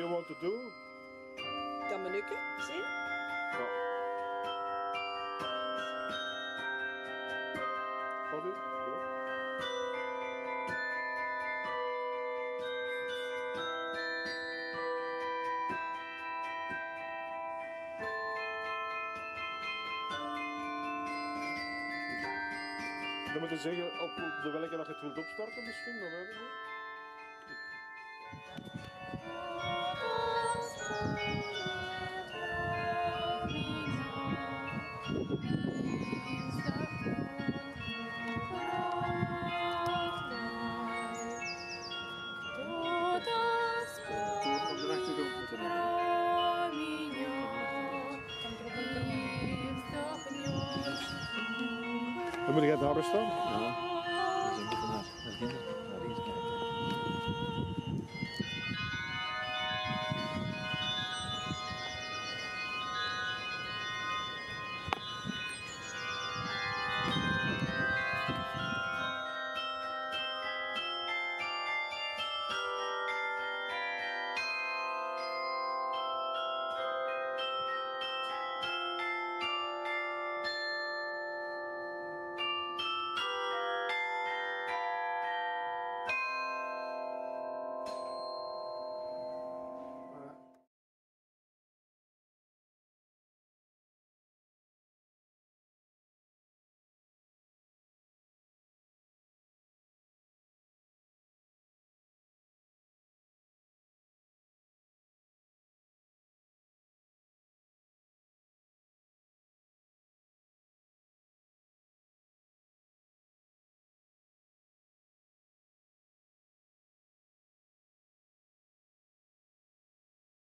want to do? Dan menukken, zie? Ja. Wat doe? Dan moet je zeggen op de welke dag je het wilt opstarten misschien, dat weet ik niet. Dan moet ik uit staan. Ja, dat is een beetje.